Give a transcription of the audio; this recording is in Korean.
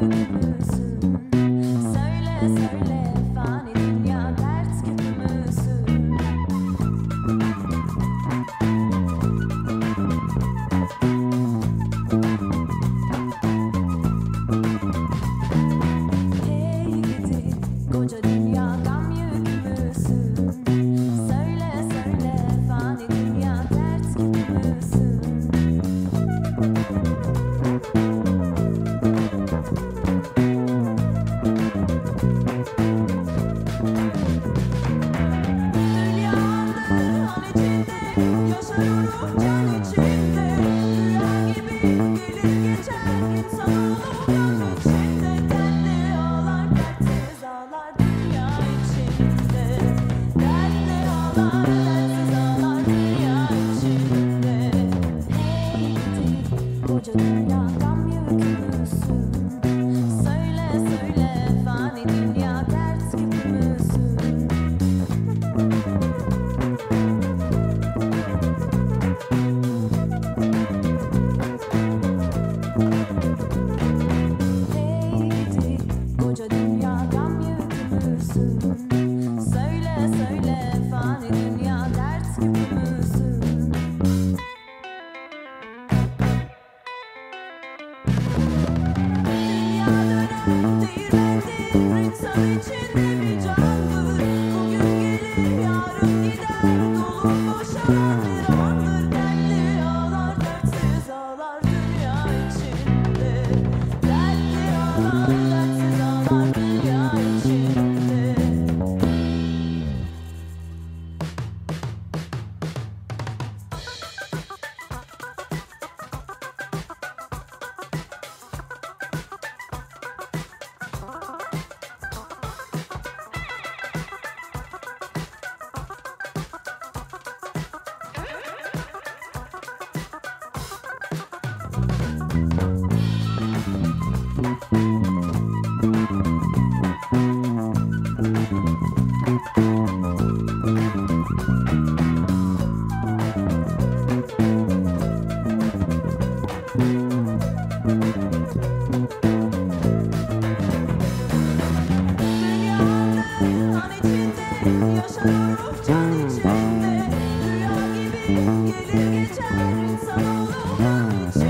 Bye. Bye. 나